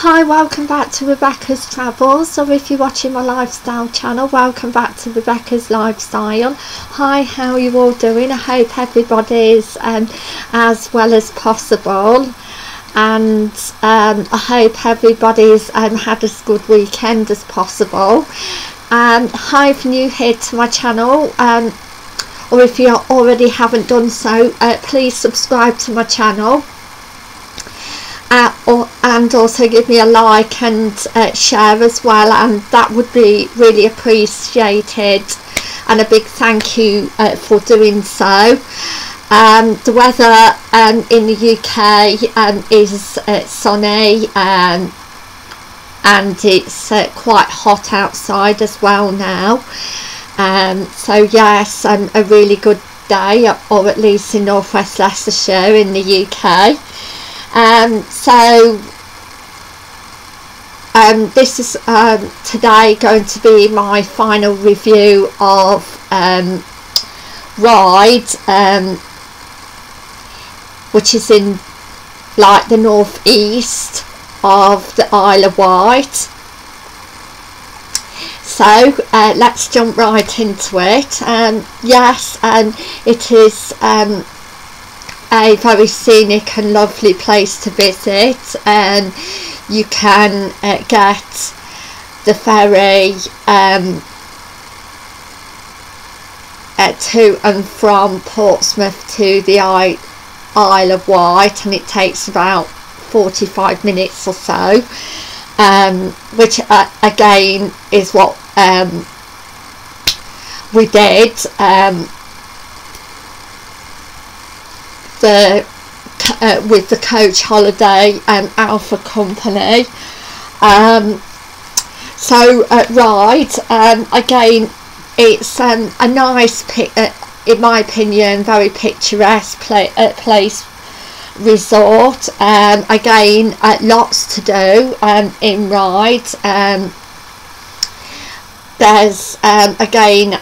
Hi, welcome back to Rebecca's Travels, or if you're watching my lifestyle channel, welcome back to Rebecca's Lifestyle. Hi, how are you all doing? I hope everybody's um, as well as possible, and um, I hope everybody's um, had as good weekend as possible. Um, hi, if you're new here to my channel, um, or if you already haven't done so, uh, please subscribe to my channel and also give me a like and uh, share as well and that would be really appreciated. And a big thank you uh, for doing so. Um, the weather um, in the UK um, is uh, sunny um, and it's uh, quite hot outside as well now. Um, so yes um, a really good day or at least in northwest Leicestershire in the UK so um, this is um, today going to be my final review of um, Ryde um, which is in like the northeast of the Isle of Wight. So uh, let's jump right into it. Um, yes and um, it is a very scenic and lovely place to visit. And you can uh, get the ferry um, uh, to and from Portsmouth to the Isle of Wight and it takes about 45 minutes or so um, which uh, again is what um, we did um, the uh, with the coach holiday and alpha company. Um, so at Ryde um, again it's um, a nice uh, in my opinion very picturesque play, uh, place resort. Um, again uh, lots to do um, in Ryde. Um, there's again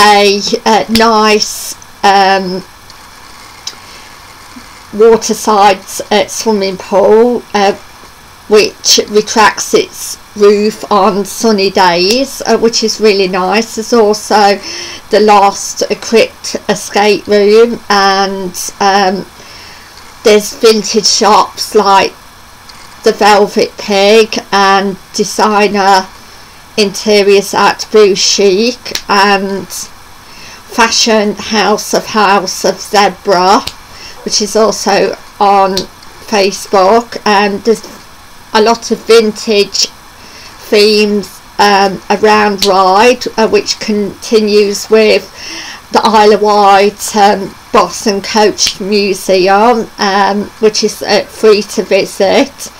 a, a nice um, waterside uh, swimming pool uh, which retracts its roof on sunny days uh, which is really nice. There's also the last crypt escape room and um, there's vintage shops like the Velvet Pig and designer interiors at blue Chic and fashion house of house of zebra which is also on Facebook and there's a lot of vintage themes um, around Ryde uh, which continues with the Isle of Wight um, Bus and Coach Museum um, which is uh, free to visit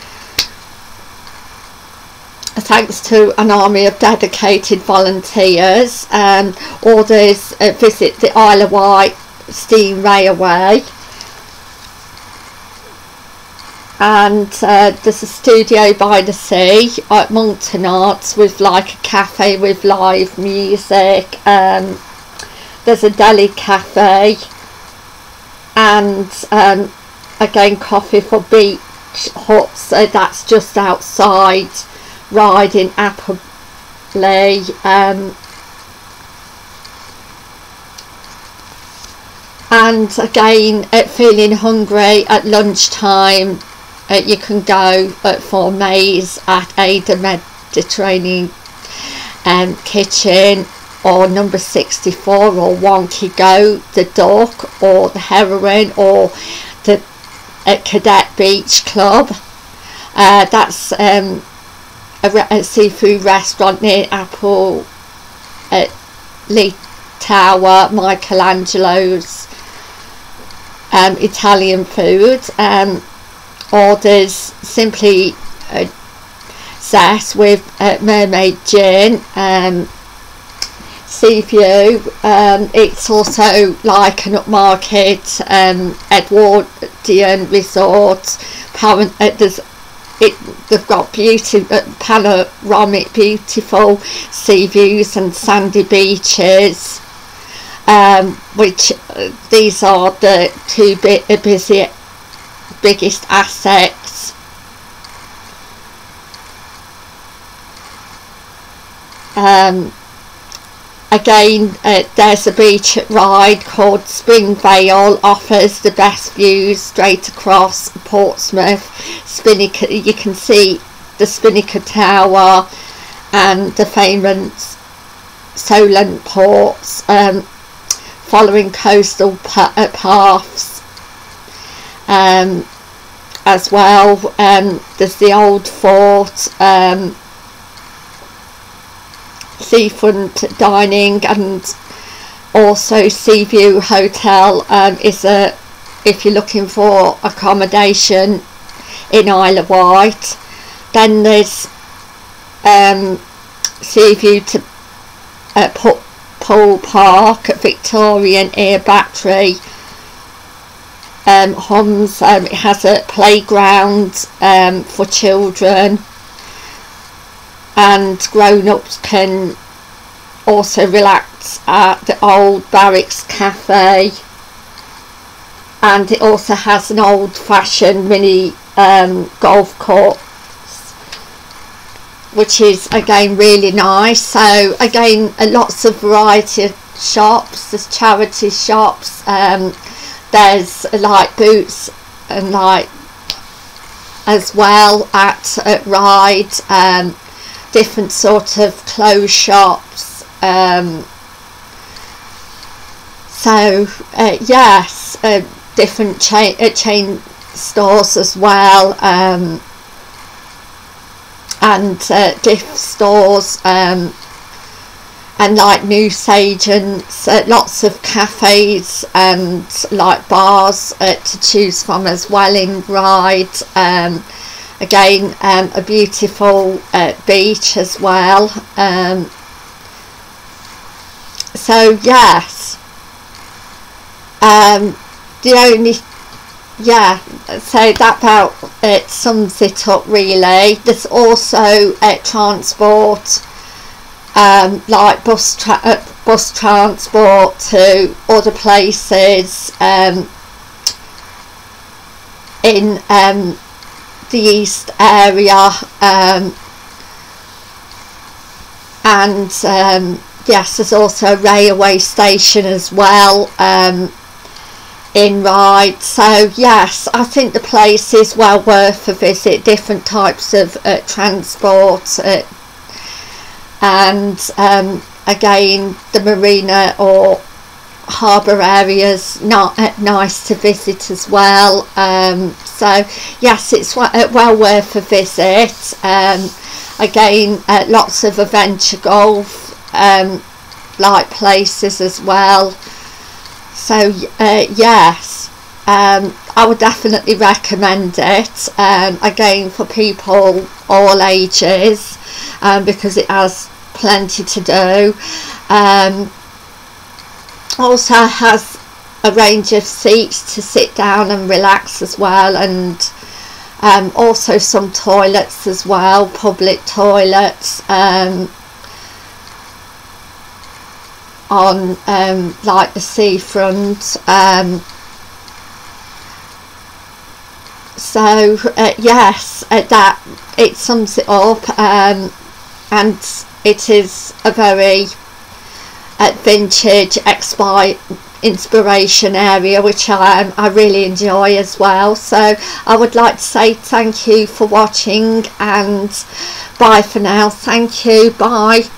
thanks to an army of dedicated volunteers um, orders uh, visit the Isle of Wight steam railway. And uh, there's a studio by the sea at Monkton Arts with like a cafe with live music um, there's a deli cafe and um, again coffee for beach huts so that's just outside riding Appleby um, and again at feeling hungry at lunchtime uh, you can go at for Maze at Ada Mediterranean um, Kitchen or number 64 or Wonky Go the Dock or the Heroine or the uh, Cadet Beach Club. Uh, that's um, a, a seafood restaurant near Apple at Lee Tower, Michelangelo's um, Italian food. Um, orders simply uh, zest with uh, mermaid gin. Um, Seaview. Um, it's also like an upmarket um, Edwardian resort. Parent, uh, there's it they've got beautiful, uh, panoramic beautiful sea views and sandy beaches um, which uh, these are the two bit uh, busy biggest assets. Um, again uh, there's a beach ride called Spring Springvale offers the best views straight across Portsmouth. Spinnaker you can see the Spinnaker Tower and the famous Solent ports um, following coastal uh, paths um, as well. Um, there's the old fort um, seafront dining and also Seaview Hotel um, is a if you're looking for accommodation in Isle of Wight then there's um, Seaview to uh, Poole Park at Victorian Air Battery um, Homs um, it has a playground um, for children and grown-ups can also relax at the old barracks cafe. And it also has an old-fashioned mini um, golf course which is again really nice. So again lots of variety of shops. There's charity shops um, there's like boots and like as well at, at Ryde um, different sort of clothes shops um, so uh, yes uh, different chain, uh, chain stores as well um, and uh, gift stores um, and like news agents uh, lots of cafes and like bars uh, to choose from as well in Ryde um, again um, a beautiful uh, beach as well um, so yes. Um, the only yeah so that about it sums it up really. There's also uh, transport um, like bus, tra uh, bus transport to other places um, in um, the east area um, and um, yes there's also a railway station as well um, in Ryde so yes I think the place is well worth a visit different types of uh, transport uh, and um, again the marina or harbour areas not nice to visit as well. Um, so yes it's uh, well worth a visit. Um, again uh, lots of adventure golf um, like places as well. So uh, yes um, I would definitely recommend it um, again for people all ages um, because it has plenty to do also has a range of seats to sit down and relax as well and um, also some toilets as well public toilets um, on um, like the seafront um, so uh, yes uh, that it sums it up um, and it is a very uh, vintage expi inspiration area which I, I really enjoy as well. So I would like to say thank you for watching and bye for now. Thank you. Bye